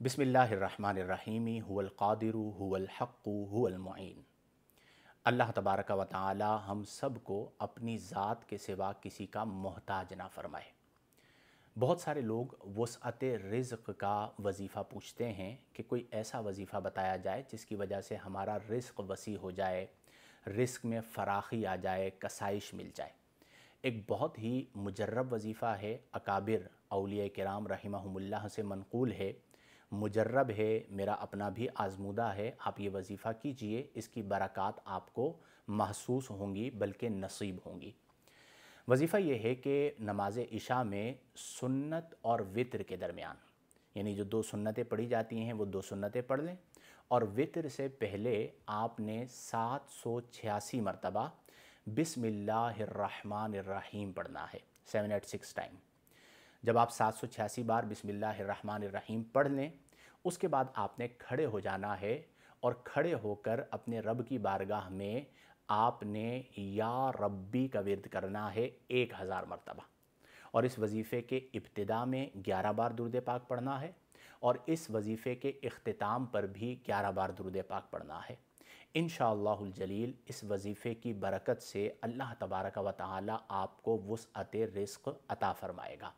बिसमीम हुवलक़ादिर हुवलहक़ हुवलमुइन अल्लाह तबारक व ताली हम सबको अपनी ज़ात के सिवा किसी का मोहताज ना फरमाए। बहुत सारे लोग वसअत रिज़्क़ का वजीफ़ा पूछते हैं कि कोई ऐसा वजीफ़ा बताया जाए जिसकी वजह से हमारा रिस्क वसी हो जाए रिस्क में फ़राखी आ जाए, कसाइश मिल जाए। एक बहुत ही मुजर्रब वजीफ़ा है, अकाबिर अलिया कराम रहीमहुल्लाह से मनकूल है। मुजर्रब है, मेरा अपना भी आजमूदा है, आप ये वजीफ़ा कीजिए, इसकी बरक़ात आपको महसूस होंगी, बल्कि नसीब होंगी। वजीफ़ा ये है कि नमाज़ इशा में सुन्नत और वित्र के दरमियान, यानी जो दो सुन्नतें पढ़ी जाती हैं, वो दो सुन्नतें पढ़ लें, और वित्र से पहले आपने सात सौ छियासी मरतबा बिसमिल्लाहिर्रहमानिर्रहीम पढ़ना है, सेवन एट सिक्स टाइम। जब आप सात सौ छियासी बार बिसमिल्लाहिर्रहमानिर्रहीम पढ़ लें, उसके बाद आपने खड़े हो जाना है और खड़े होकर अपने रब की बारगाह में आपने या रब्बी का विरद करना है एक हज़ार मरतबा। और इस वजीफ़े के इब्तदा में ग्यारह बार दुरुद पाक पढ़ना है और इस वजीफ़े के अख्ताम पर भी ग्यारह बार दुरुद पाक पढ़ना है। इन जलील, इस वजीफ़े की बरकत से अल्लाह तबारक व ताली आपको वसअत रिस्क अता फ़रमाएगा।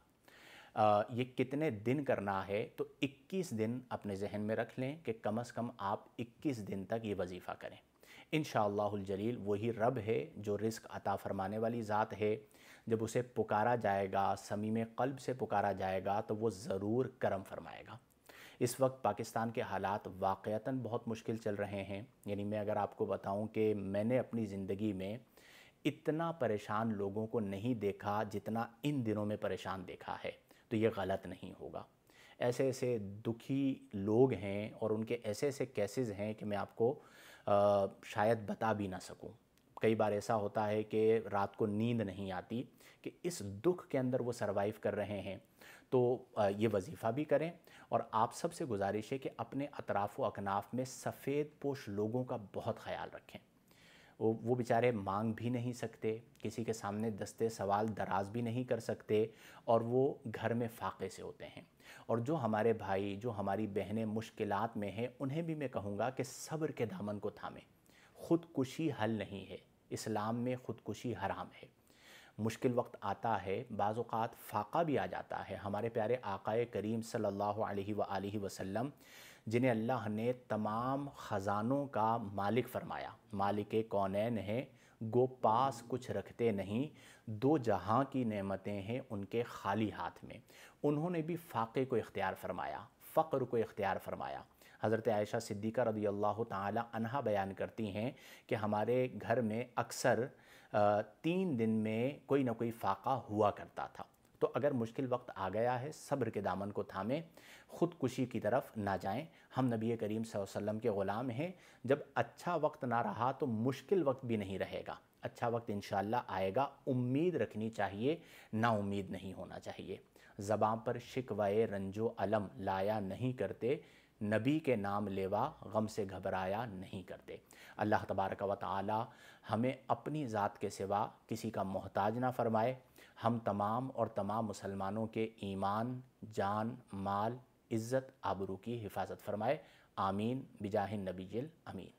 ये कितने दिन करना है तो 21 दिन अपने जहन में रख लें कि कम अज़ कम आप 21 दिन तक ये वजीफ़ा करें। इन जलील, वही रब है जो रिस्क अता फ़रमाने वाली ज़ात है। जब उसे पुकारा जाएगा, समीम कल्ब से पुकारा जाएगा तो वो ज़रूर करम फरमाएगा। इस वक्त पाकिस्तान के हालात वाक़ता बहुत मुश्किल चल रहे हैं। यानी मैं अगर आपको बताऊँ कि मैंने अपनी ज़िंदगी में इतना परेशान लोगों को नहीं देखा जितना इन दिनों में परेशान देखा है। तो ये गलत नहीं होगा। ऐसे ऐसे दुखी लोग हैं और उनके ऐसे ऐसे केसेस हैं कि मैं आपको आ, शायद बता भी ना सकूँ। कई बार ऐसा होता है कि रात को नींद नहीं आती कि इस दुख के अंदर वो सरवाइव कर रहे हैं। तो ये वजीफ़ा भी करें और आप सबसे गुजारिश है कि अपने अतराफ़ व अकनाफ़ में सफ़ेद पोश लोगों का बहुत ख्याल रखें। वो वो बेचारे मांग भी नहीं सकते, किसी के सामने दस्ते सवाल दराज भी नहीं कर सकते और वो घर में फाके से होते हैं। और जो हमारे भाई, जो हमारी बहनें मुश्किल में हैं, उन्हें भी मैं कहूँगा कि सब्र के दामन को थामें। ख़ुदकुशी हल नहीं है। इस्लाम में ख़ुदकुशी हराम है। मुश्किल वक्त आता है बाज़ात फ़ाक़ा भी आ जाता है। हमारे प्यारे आकाए करीम सल्लल्लाहु अलैहि वसल्लम, जिन्हें अल्लाह ने तमाम ख़जानों का मालिक फरमाया। मालिक कौनैन है? गो पास कुछ रखते नहीं। दो जहाँ की नेमतें हैं उनके खाली हाथ में। उन्होंने भी फ़ाक़े को इख्तियार फरमाया फ़क्र को इख्तियार फरमाया। हज़रत आयशा सिद्दीक़ा रदी अल्लाह तहा बयान करती हैं कि हमारे घर में अक्सर तीन दिन में कोई ना कोई फ़ाक़ा हुआ करता था। तो अगर मुश्किल वक्त आ गया है, सब्र के दामन को थामें, ख़ुदकुशी की तरफ़ ना जाएँ। हम नबी करीम वसल्लम के ग़ुलाम हैं। जब अच्छा वक्त ना रहा तो मुश्किल वक्त भी नहीं रहेगा। अच्छा वक्त इन आएगा। उम्मीद रखनी चाहिए, ना उम्मीद नहीं होना चाहिए। ज़बाँ पर शिकवाए रंजो अलम लाया नहीं करते। नबी के नाम लेवा, गम से घबराया नहीं करते। अल्लाह तबारक व ताली हमें अपनी ज़ात के सिवा किसी का मोहताज ना फरमाए। हम तमाम और तमाम मुसलमानों के ईमान, जान, माल, इज़्ज़त, आबरू की हिफाजत फरमाए। आमीन। बिजाहिन नबीजिल अमीन।